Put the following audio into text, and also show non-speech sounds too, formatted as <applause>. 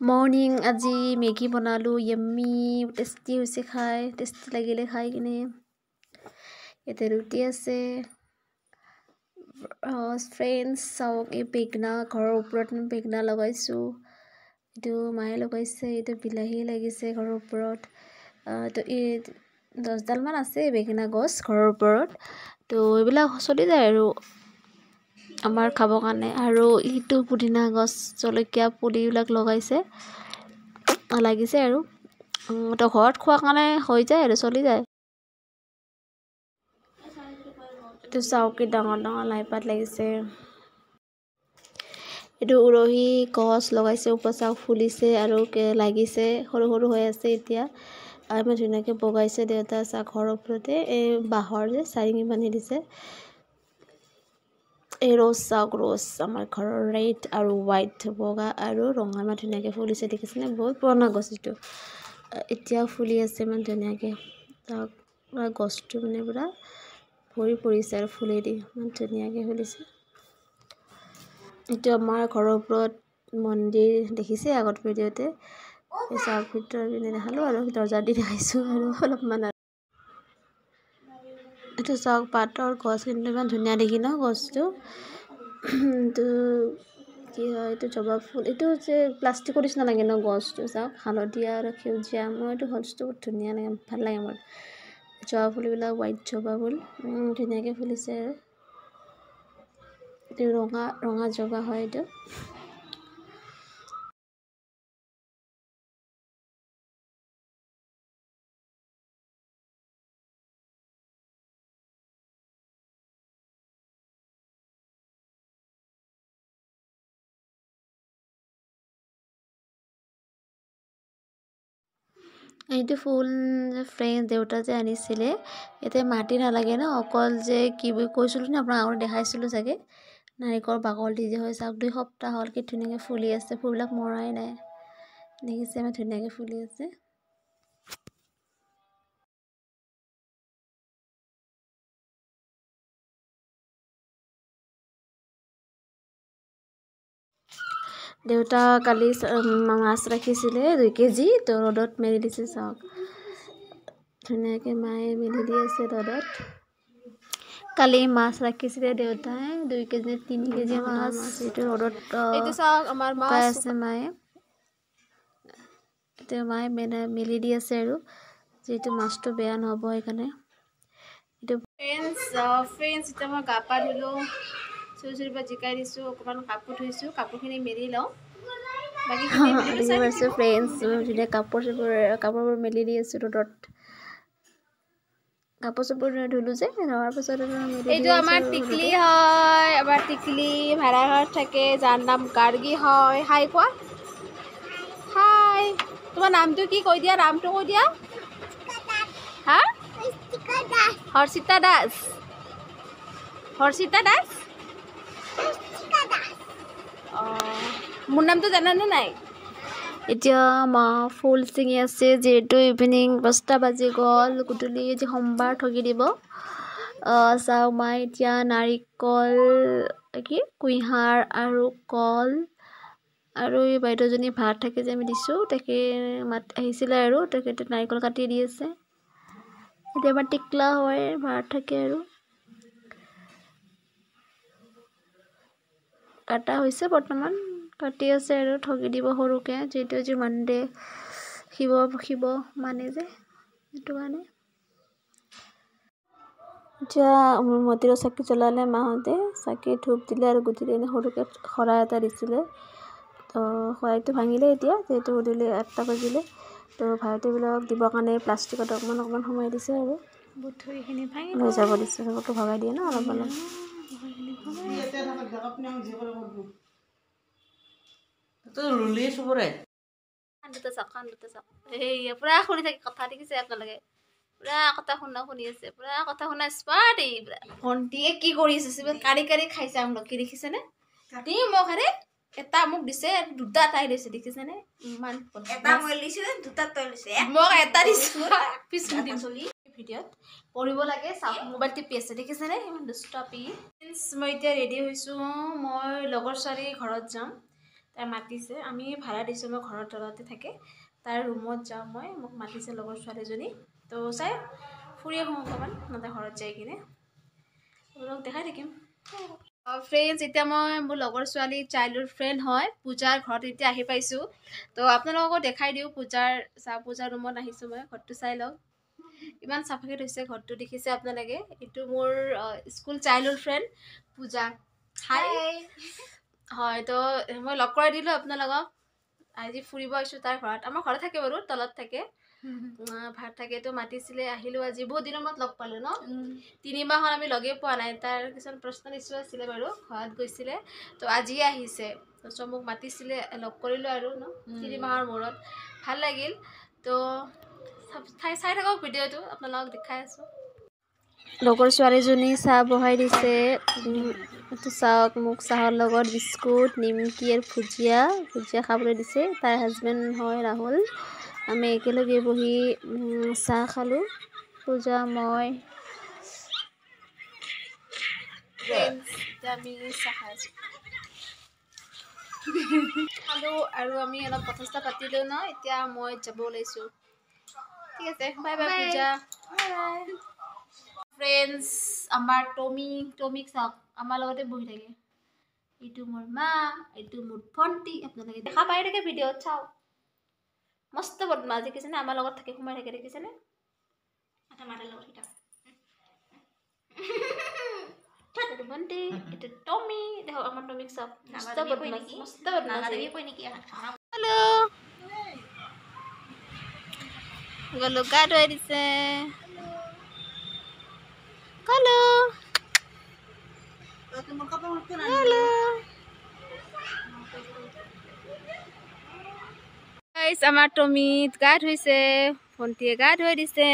Morning আজি Maggi বনালোঁ য়েম্মি tasty হৈছে খাই টেষ্টি লাগিলে খাই কিনে। ইয়াতে ৰুটি আছে। ফ্ৰেণ্ডছ চাওক এই বেগনা ঘৰৰ ওপৰত বেগনা লগাইছোঁ। এইটো মায়ে লগাইছে এইটো বিলাহী লাগিছে ঘৰৰ ওপৰত। তো এই দহডালমান আছে বেঙেনা গছ ঘৰৰ ওপৰত। তো এইবিলাক চলি যায় আৰু। আমাৰ খাবৰ কাৰণে। আৰু ইটো পুদিনা গছ জলকীয়া পুলিবিলাক লগাইছে। লাগিছে আৰু। তো ঘৰত খোৱাৰ কাৰণে হৈ যায় আৰু চলি যায়। এইটো চাউকি ডাঙৰ ডাঙৰ লাইপাত লাগিছে। এইটো উৰহি গছ লগাইছে ওপৰ চাউক ফুলিছে আৰু লাগিছে সৰু সৰু হৈ আছে এতিয়া। আৰু ইমান ধুনীয়াকৈ বগাইছে দেউতা চাহ ঘৰৰ ওপৰতে। এই বাঁহৰ যে চাৰিঙি বান্ধি দিছে। চাওক ৰ'জ আমাৰ ঘৰৰ ৰেড আৰু হোৱাইট বগা আৰু ৰঙা ইমান ধুনীয়াকৈ ফুলিছে দেখিছেনে বহুত পুৰণা গছ এইটো এতিয়াও ফুলি আছে ইমান ধুনীয়াকৈ পূৰা গছটো মানে পূৰা ভৰি পৰিছে আৰু ফুলেদি ইমান ধুনীয়াকৈ ফুলিছে এইটো আমাৰ ঘৰৰ ওপৰত মন্দিৰ দেখিছে আগত ভিডিঅ'তে চাওক পিনে দেখালোঁ আৰু দৰ্জা দি দেখাইছোঁ আৰু অলপমান এইটো চাওক পাতৰ গছ কিন্তু ইমান ধুনীয়া দেখি ন গছটো। এইটো কি হয় এইটো জবা ফুল এইটো যে প্লাষ্টিকৰ নিচিনা লাগে ন গছটো চাওক হালধীয়া আৰু সেউজীয়া। মোৰ এইটো গছটো বহুত ধুনীয়া লাগে ভাল লাগে মোৰ। জবা ফুলবিলাক হোৱাইট জবা ফুল ধুনীয়াকৈ ফুলিছে আৰু। এইটো ৰঙা ৰঙা জবা হয় এইটো। এইটো ফুল ফ্ৰেণ্ড দেউতা যে আনিছিলে ইয়াতে মাটি নালাগে ন অকল যে কি বুলি কৈছিলোঁ নে আপোনাক আগতে দেখাইছিলোঁ চাগে। নাৰিকল বাকল দি যে হয় চাওক দুই সপ্তাহ হ'ল কি ধুনীয়াকৈ ফুলি আছে ফুলবিলাক মৰাই নাই। দেখিছে ইমান ধুনীয়াকৈ ফুলি আছে। দেউতা কালি মাছ ৰাখিছিলে দুই কেজি তো ৰ'দত মেলি দিছে চাওক। ধুনীয়াকৈ মায়ে মেলি দি আছে ৰ'দত। কালি মাছ ৰাখিছিলে দেউতাই দুই কেজি তিনি কেজি মাছ এইটো ৰ'দত শুকাই আছে মায়ে। এতিয়া মায়ে মেলা মেলি দি আছে আৰু যিহেতু মাছটো বেয়া নহ'ব সেইকাৰণে। এইটো ফ্ৰেণ্ডছ ফ্ৰেণ্ডছ এতিয়া মই গা পা ধুলোঁ। চুৰি চুৰি পৰা জিকাই দিছোঁ অকণমান কাপোৰ ধুইছোঁ কাপোৰখিনি মেলি লওঁ। বাকী ফ্ৰেণ্ডছ ধুনীয়া কাপোৰ চাপোৰ কাপোৰবোৰ মেলি দি আছোঁ ৰ'দত কাপোৰ চাপোৰ ধুলোঁ যে ধোৱাৰ পাছত এইটো আমাৰ টিকলি হয় আমাৰ টিকলি ভাড়া ঘৰত থাকে যাৰ নাম গাৰ্গী হয়। হাই কোৱা? হাই তোমাৰ নামটো কি কৈ দিয়া? নামটো কৈ দিয়া। হা? হৰ্ষিতা দাস। হৰ্ষিতা দাস? মোৰ নামটো জানানে নাই? এতিয়া মা ফুল ছিঙি আছে যিহেতু ইভিনিং পাঁচটা বাজি গ'ল। গধূলি আজি সোমবাৰ ঠগি দিব। চাওঁ মায়ে এতিয়া নাৰিকল কি? কুঁহিয়াৰ আৰু কল আৰু এই বাইদেউজনী ভাত থাকে যে আমি দিছোঁ তেখেতে মাত আহিছিলে আৰু তেখেতে নাৰিকল কাটি দি আছে। এতিয়া আমাৰ টিকলা হয় ভাত থাকে আৰু। কাটা হৈছে বৰ্তমান কাটি আছে আৰু ঠগি দিব সৰুকৈ যিহেতু আজি মানডে শিৱ শিৱ মানে যে সেইটো কাৰণে। এতিয়া মতিৰৰ চাকি জ্বলালে মাহঁতে চাকি ধূপ দিলে আৰু গধূলি এনে সৰুকৈ শৰাই এটা দিছিলে। তো শৰাইটো ভাঙিলে এতিয়া যিহেতু গধূলি আঠটা বাজিলে। তো ভাইটিবিলাকক দিবৰ কাৰণে প্লাষ্টিকত অকণমান অকণমান সোমাই দিছে আৰু। লৈ যাব দিছে চবকে ভগাই দিয়ে ন অলপ অলপ। পুৰা শুনি থাকি কথা দেখিছে একেলগে। পুৰা কথা শুনা শুনি আছে পুৰা কথা শুনা স্মাৰ্ট এই পুৰা। ভণ্টিয়ে কি কৰি আছে কাৰি কাৰি খাইছে আমলখি দেখিছেনে? দিম মোক আৰে এটা মোক দিছে দুটা তাই লৈছে দেখিছেনে? ইমান মোক এটা দিছো পিছ চলি। ভিডিঅ'ত। পঢ়িব লাগে চাওক মোবাইল টিপি আছে দেখিছেনে ইমান দুষ্ট পি মই এতিয়া ৰেডি হৈছোঁ মই লগৰ ছোৱালীৰ ঘৰত যাম। তাই মাতিছে আমি ভাড়া দিছোঁ মই ঘৰৰ তলতে থাকে। তাইৰ ৰুমত যাওঁ মই মোক মাতিছে লগৰ ছোৱালীজনী। তো চাই ফুৰি আহোঁ অকণমান নহ'লে ঘৰত যাই কিনে। আপোনালোকক দেখাই থাকিম। ফ্ৰেণ্ডছ এতিয়া মই মোৰ লগৰ ছোৱালী চাইল্ডহুড ফ্ৰেণ্ড হয় পূজাৰ ঘৰত এতিয়া আহি পাইছোঁ। তো আপোনালোককো দেখাই দিওঁ পূজাৰ চাহ পূজাৰ ৰুমত আহিছোঁ মই ঘৰটো চাই লওক ইমান চাফাকৈ থৈছে ঘৰটো দেখিছে আপোনালোকে। এইটো মোৰ স্কুল চাইল্ডহুড ফ্ৰেণ্ড পূজা। হাই হয় তো মই লগ কৰাই দিলোঁ আপোনালোকক। আজি ফুৰিব আহিছোঁ তাৰ ঘৰত। আমাৰ ঘৰত থাকে বাৰু তলত থাকে। <laughs> ভাত থাকে তো মাতিছিলে আহিলোঁ আজি। বহুত দিনৰ মূৰত লগ পালোঁ ন? তিনিমাহ হ'ল আমি লগেই পোৱা নাই তাৰ কিছুমান পাৰ্চনেল ইছ্যু আছিলে বাৰু ঘৰত গৈছিলে। তো আজিয়ে আহিছে। তাৰপিছত মোক মাতিছিলে লগ কৰিলোঁ আৰু ন? তিনিমাহৰ মূৰত। ভাল লাগিল। তো চাই চাই থাকক ভিডিঅ'টো আপোনালোকক দেখাই আছোঁ। লগৰ ছোৱালীজনী চাহ বহাই দিছে। চাহক মোক চাহৰ লগত বিস্কুট নিমকি আৰু ভুজিয়া ভুজিয়া খাবলৈ দিছে। তাইৰ হাজবেণ্ড হয় ৰাহুল। আমি একেলগে বহি চাহ খালোঁ। পূজা মই। আমি চাহ <laughs> খালোঁ আৰু আমি অলপ কথা চথা পাতিলোঁ ন এতিয়া মই যাব ওলাইছোঁ। ঠিক আছে বাই বাই পূজা। বাই ফ্ৰেণ্ডছ আমাৰ টমি টমিক চাওক আমাৰ লগতে বহি থাকে। এইটো মোৰ মা এইটো মোৰ ভণ্টি আপোনালোকে দেখা পাই থাকে ভিডিঅ'ত চাওক। মস্ত বদমাছ দেখিছেনে? আমাৰ লগত থাকে সোমাই থাকে দেখিছেনে? এটা লগত। এইটো ভণ্টি এইটো টমি। দেখক আমাৰ টমিক চাওক মস্ত বদমাছ মস্ত বদমাছ হেল্ল' গলো গা ধুৱাই দিছে আমাৰ টমিত গা ধুইছে ভণ্টিয়ে গা ধুৱাই দিছে